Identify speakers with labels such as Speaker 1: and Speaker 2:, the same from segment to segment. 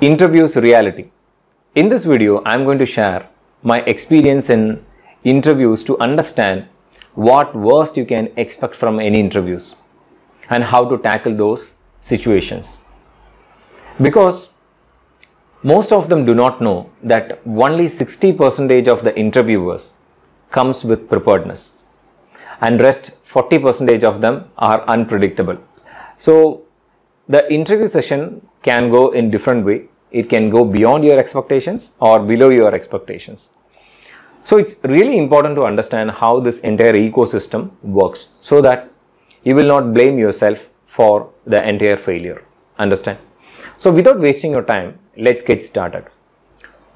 Speaker 1: interviews reality. In this video, I am going to share my experience in interviews to understand what worst you can expect from any interviews and how to tackle those situations. Because most of them do not know that only 60 percentage of the interviewers comes with preparedness and rest 40 percentage of them are unpredictable. So the interview session can go in different way. It can go beyond your expectations or below your expectations. So it's really important to understand how this entire ecosystem works so that you will not blame yourself for the entire failure. Understand? So without wasting your time, let's get started.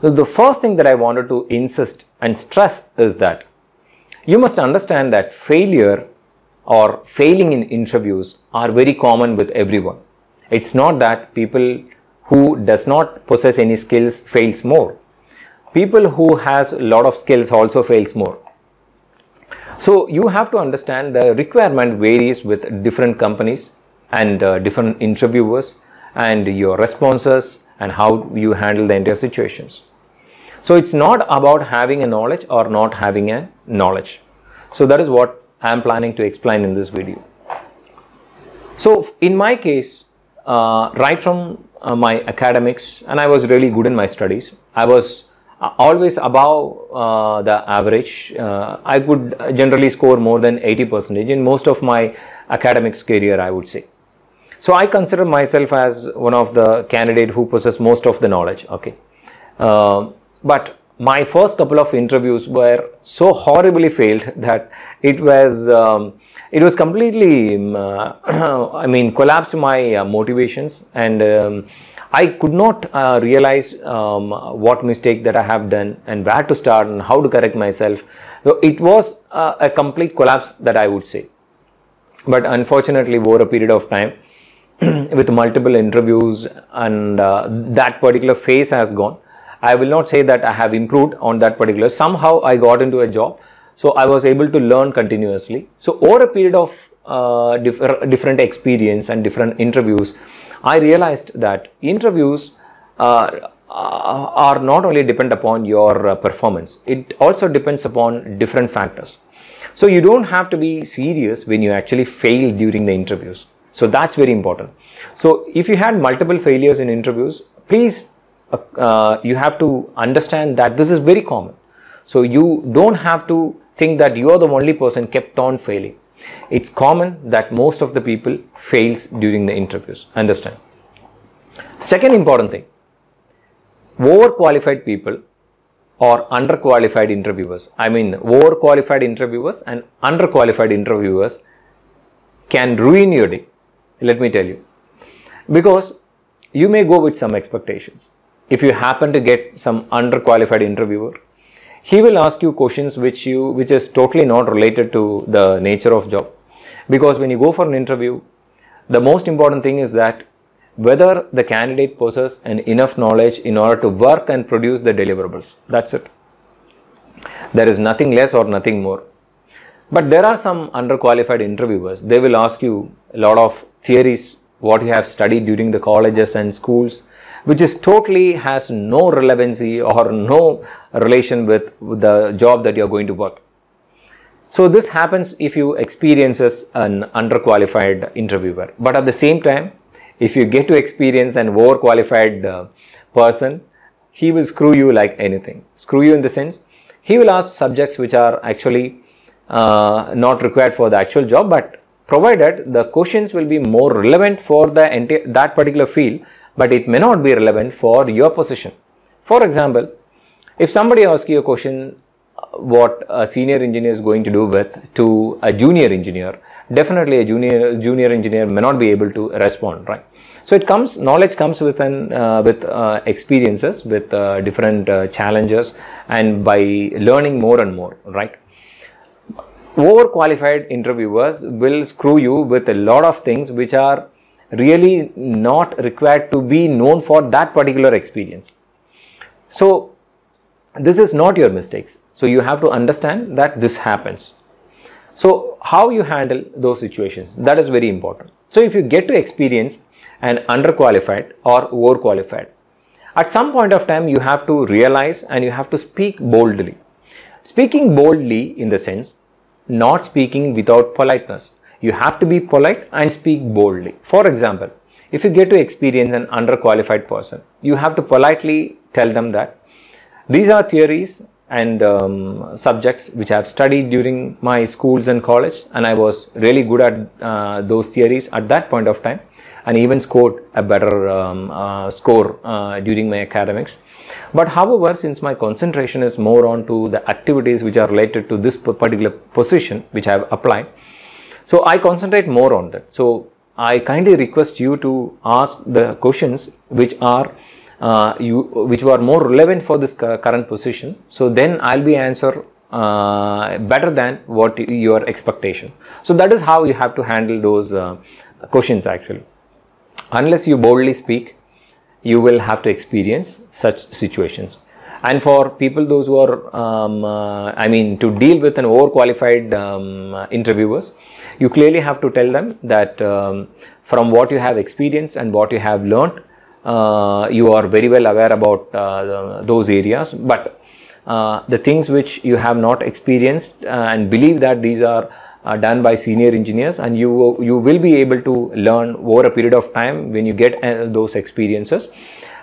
Speaker 1: So the first thing that I wanted to insist and stress is that you must understand that failure or failing in interviews are very common with everyone. It's not that people who does not possess any skills fails more. People who has a lot of skills also fails more. So you have to understand the requirement varies with different companies and uh, different interviewers and your responses and how you handle the entire situations. So it's not about having a knowledge or not having a knowledge. So that is what I am planning to explain in this video. So in my case, right from uh, my academics and I was really good in my studies. I was uh, always above uh, the average. Uh, I could generally score more than 80 percentage in most of my academics career I would say. So I consider myself as one of the candidate who possess most of the knowledge. Okay, uh, but my first couple of interviews were so horribly failed that it was um, it was completely um, uh, I mean collapsed my uh, motivations and um, I could not uh, realize um, what mistake that I have done and where to start and how to correct myself. So it was uh, a complete collapse that I would say. But unfortunately, over a period of time, with multiple interviews and uh, that particular phase has gone. I will not say that I have improved on that particular. Somehow I got into a job, so I was able to learn continuously. So over a period of uh, diff different experience and different interviews, I realized that interviews uh, are not only depend upon your uh, performance; it also depends upon different factors. So you don't have to be serious when you actually fail during the interviews. So that's very important. So if you had multiple failures in interviews, please uh, uh, you have to understand that this is very common. So you don't have to think that you are the only person kept on failing. It's common that most of the people fails during the interviews. Understand? Second important thing, overqualified people or underqualified interviewers. I mean overqualified interviewers and underqualified interviewers can ruin your day. Let me tell you. Because you may go with some expectations. If you happen to get some underqualified interviewer, he will ask you questions which you which is totally not related to the nature of job. Because when you go for an interview, the most important thing is that whether the candidate possesses an enough knowledge in order to work and produce the deliverables. That's it. There is nothing less or nothing more. But there are some underqualified interviewers. They will ask you a lot of theories, what you have studied during the colleges and schools, which is totally has no relevancy or no relation with, the job that you are going to work. So this happens if you experiences an underqualified interviewer. But at the same time, if you get to experience an overqualified uh, person, he will screw you like anything. Screw you in the sense, he will ask subjects which are actually uh, not required for the actual job, but provided the questions will be more relevant for the that particular field, but it may not be relevant for your position. For example, if somebody asks you a question, what a senior engineer is going to do with to a junior engineer, definitely a junior junior engineer may not be able to respond, right? So it comes knowledge comes with an uh, with uh, experiences, with uh, different challenges, and by learning more and more, right? overqualified interviewers will screw you with a lot of things which are really not required to be known for that particular experience. So, this is not your mistakes. So, you have to understand that this happens. So, how you handle those situations that is very important. So, if you get to experience an underqualified or overqualified, At some point of time, you have to realize and you have to speak boldly. Speaking boldly in the sense, not speaking without politeness. You have to be polite and speak boldly. For example, if you get to experience an underqualified person, you have to politely tell them that these are theories and um, subjects which I have studied during my schools and college and I was really good at uh, those theories at that point of time and even scored a better um, uh, score uh, during my academics. But however, since my concentration is more on to the activities which are related to this particular position which I have applied, so I concentrate more on that. So I kindly request you to ask the questions which are uh, you which were more relevant for this current position. So then I'll be answer uh, better than what your expectation. So that is how you have to handle those uh, questions actually. Unless you boldly speak, you will have to experience such situations. And for people those who are, um, uh, I mean, to deal with an overqualified um, interviewers, you clearly have to tell them that um, from what you have experienced and what you have learned, uh, you are very well aware about uh, those areas. But uh, the things which you have not experienced and believe that these are uh, done by senior engineers and you you will be able to learn over a period of time when you get uh, those experiences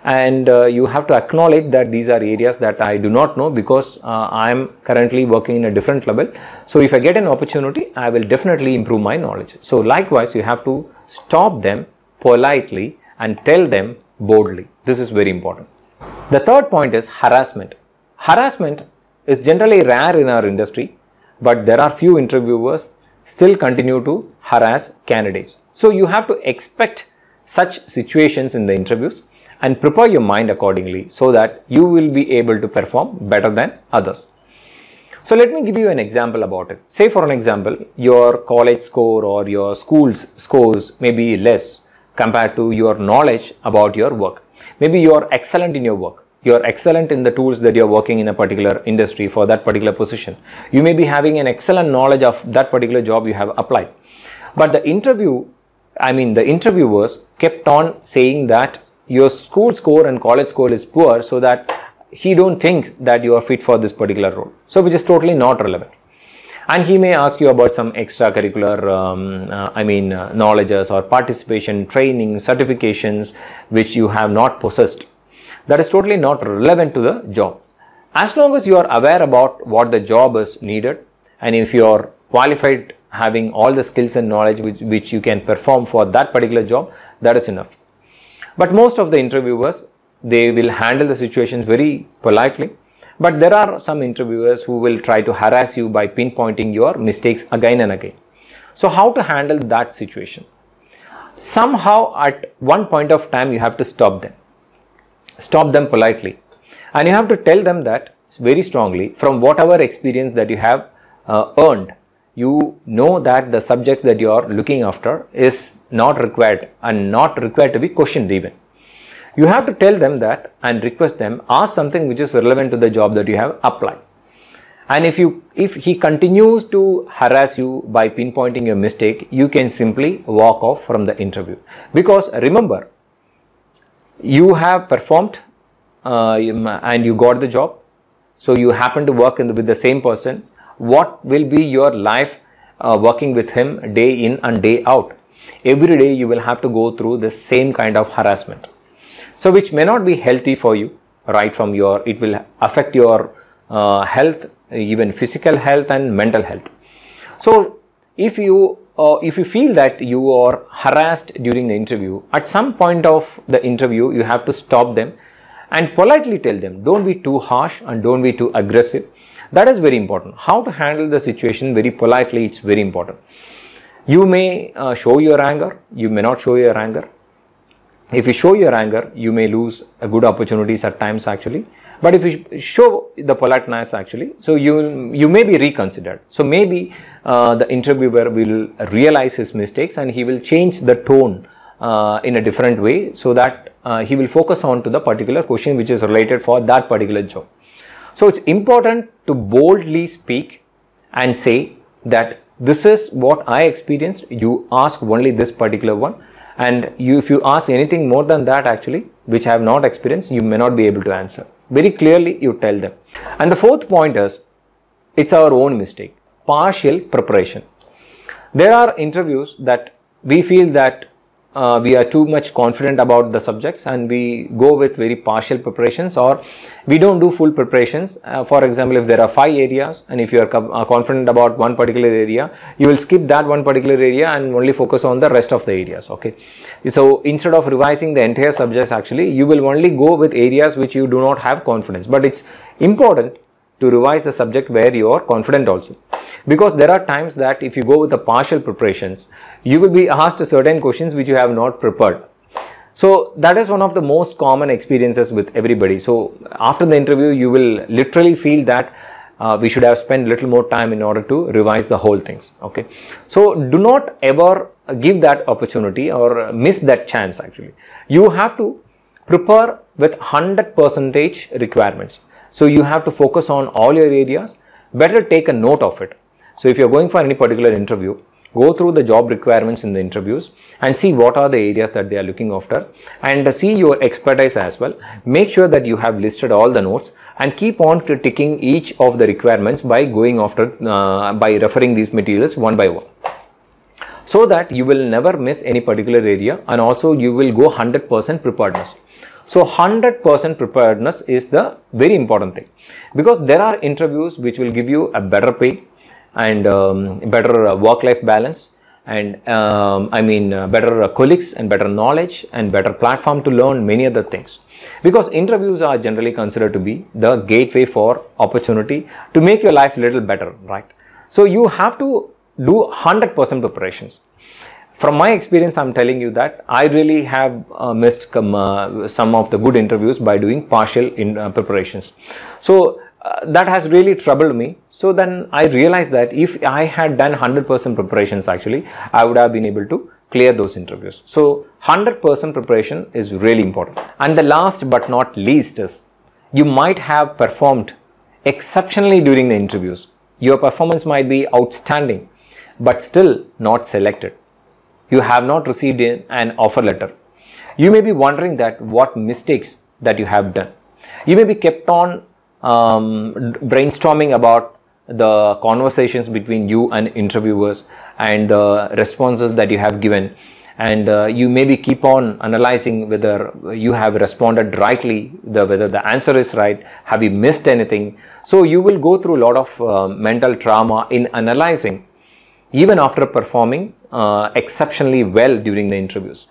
Speaker 1: and uh, you have to acknowledge that these are areas that I do not know because I am currently working in a different level. So if I get an opportunity, I will definitely improve my knowledge. So likewise, you have to stop them politely and tell them boldly. This is very important. The third point is harassment. Harassment is generally rare in our industry, but there are few interviewers still continue to harass candidates. So you have to expect such situations in the interviews and prepare your mind accordingly so that you will be able to perform better than others. So let me give you an example about it. Say for an example, your college score or your school's scores may be less compared to your knowledge about your work. Maybe you are excellent in your work. You are excellent in the tools that you are working in a particular industry for that particular position. You may be having an excellent knowledge of that particular job you have applied. But the interview, I mean the interviewers kept on saying that your school score and college score is poor so that he don't think that you are fit for this particular role. So which is totally not relevant. And he may ask you about some extracurricular um, uh, i mean uh, knowledges or participation training certifications which you have not possessed. That is totally not relevant to the job. As long as you are aware about what the job is needed and if you are qualified having all the skills and knowledge which, which you can perform for that particular job that is enough but most of the interviewers they will handle the situations very politely but there are some interviewers who will try to harass you by pinpointing your mistakes again and again. So how to handle that situation? Somehow at one point of time you have to stop them. Stop them politely. And you have to tell them that very strongly from whatever experience that you have uh, earned, know that the subject that you are looking after is not required and not required to be questioned even. You have to tell them that and request them ask something which is relevant to the job that you have applied. And if you if he continues to harass you by pinpointing your mistake you can simply walk off from the interview. Because remember you have performed uh, and you got the job. So you happen to work the, with the same person. What will be your life uh, working with him day in and day out. Every day you will have to go through the same kind of harassment. So which may not be healthy for you right from your it will affect your uh, health even physical health and mental health. So if you uh, if you feel that you are harassed during the interview at some point of the interview you have to stop them and politely tell them don't be too harsh and don't be too aggressive that is very important. How to handle the situation very politely it's very important. You may uh, show your anger you may not show your anger. If you show your anger you may lose a good opportunities at times actually. But if you show the politeness actually so you you may be reconsidered. So maybe uh, the interviewer will realize his mistakes and he will change the tone uh, in a different way so that uh, he will focus on to the particular question which is related for that particular job so it's important to boldly speak and say that this is what i experienced you ask only this particular one and you, if you ask anything more than that actually which I have not experienced, you may not be able to answer. Very clearly, you tell them. And the fourth point is, it's our own mistake. Partial preparation. There are interviews that we feel that uh, we are too much confident about the subjects and we go with very partial preparations or we don't do full preparations. Uh, for example, if there are five areas and if you are uh, confident about one particular area, you will skip that one particular area and only focus on the rest of the areas. Okay. So instead of revising the entire subjects actually, you will only go with areas which you do not have confidence. But it's important to revise the subject where you are confident also because there are times that if you go with the partial preparations you will be asked certain questions which you have not prepared. So that is one of the most common experiences with everybody. So after the interview you will literally feel that uh, we should have spent little more time in order to revise the whole things. Okay. So do not ever give that opportunity or miss that chance actually. You have to prepare with 100 percentage requirements. So you have to focus on all your areas. Better take a note of it. So if you're going for any particular interview, go through the job requirements in the interviews and see what are the areas that they are looking after and see your expertise as well. Make sure that you have listed all the notes and keep on ticking each of the requirements by going after, uh, by referring these materials one by one so that you will never miss any particular area and also you will go 100% preparedness. So 100% preparedness is the very important thing because there are interviews which will give you a better pay and um, better work-life balance and um, I mean uh, better colleagues and better knowledge and better platform to learn many other things because interviews are generally considered to be the gateway for opportunity to make your life a little better right so you have to do 100% preparations from my experience, I'm telling you that I really have uh, missed uh, some of the good interviews by doing partial in, uh, preparations. So uh, that has really troubled me. So then I realized that if I had done 100% preparations actually, I would have been able to clear those interviews. So 100% preparation is really important. And the last but not least is you might have performed exceptionally during the interviews. Your performance might be outstanding, but still not selected you have not received an offer letter. You may be wondering that what mistakes that you have done. You may be kept on um, brainstorming about the conversations between you and interviewers and the responses that you have given and uh, you maybe keep on analyzing whether you have responded rightly the whether the answer is right have you missed anything so you will go through a lot of uh, mental trauma in analyzing even after performing uh, exceptionally well during the interviews.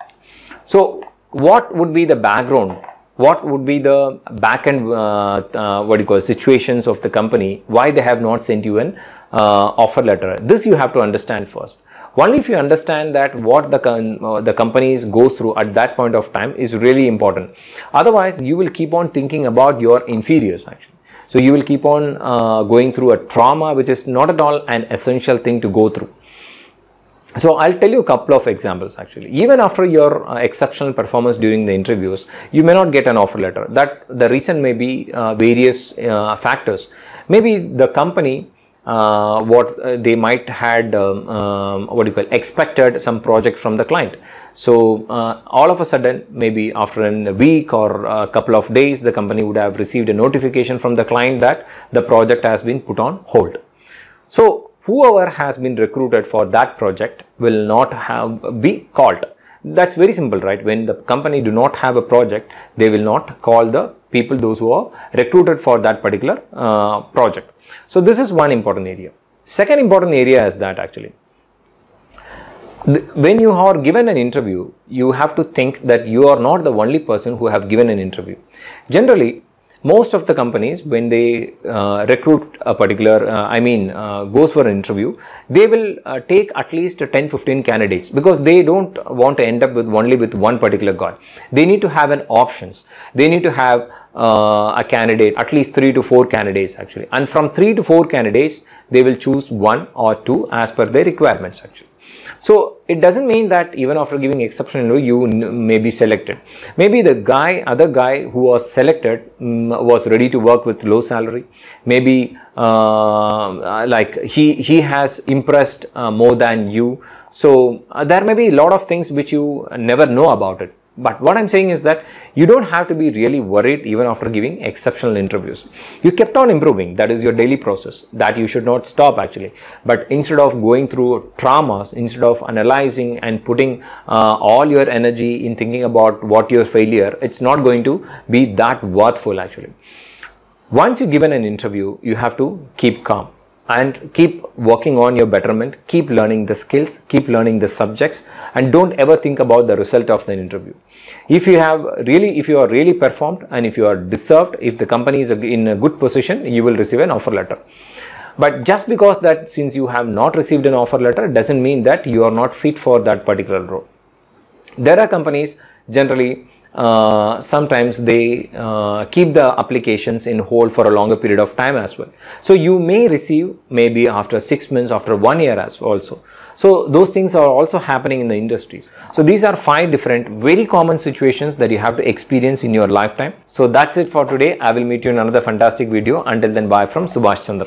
Speaker 1: So, what would be the background? What would be the back end, uh, uh, what you call situations of the company? Why they have not sent you an uh, offer letter? This you have to understand first. Only if you understand that what the, uh, the companies go through at that point of time is really important. Otherwise, you will keep on thinking about your inferiors actually. So you will keep on uh, going through a trauma which is not at all an essential thing to go through. So I'll tell you a couple of examples actually. Even after your uh, exceptional performance during the interviews, you may not get an offer letter. That the reason may be uh, various uh, factors. Maybe the company uh, what uh, they might had um, um, what do you call expected some project from the client. So uh, all of a sudden, maybe after a week or a couple of days, the company would have received a notification from the client that the project has been put on hold. So whoever has been recruited for that project will not have be called. That's very simple right? When the company do not have a project they will not call the people those who are recruited for that particular uh, project. So this is one important area. Second important area is that actually when you are given an interview you have to think that you are not the only person who have given an interview. Generally most of the companies when they uh, recruit a particular uh, i mean uh, goes for an interview they will uh, take at least 10 15 candidates because they don't want to end up with only with one particular guy. They need to have an options. They need to have uh, a candidate at least 3 to 4 candidates actually. And from 3 to 4 candidates they will choose one or two as per their requirements actually so it doesn't mean that even after giving exception you may be selected. Maybe the guy, other guy who was selected um, was ready to work with low salary. Maybe uh, like he, he has impressed uh, more than you. So uh, there may be a lot of things which you never know about it. But what I'm saying is that you don't have to be really worried even after giving exceptional interviews. You kept on improving. That is your daily process. That you should not stop actually. But instead of going through traumas, instead of analyzing and putting uh, all your energy in thinking about what your failure, it's not going to be that worthful actually. Once you given an interview, you have to keep calm and keep working on your betterment, keep learning the skills, keep learning the subjects and don't ever think about the result of the interview. If you have really, if you are really performed and if you are deserved, if the company is in a good position, you will receive an offer letter. But just because that since you have not received an offer letter doesn't mean that you are not fit for that particular role. There are companies generally uh, sometimes they uh, keep the applications in hold for a longer period of time as well. So you may receive maybe after six months, after one year as also. So those things are also happening in the industries. So these are five different very common situations that you have to experience in your lifetime. So that's it for today. I will meet you in another fantastic video. Until then, bye from Subhash Chandra.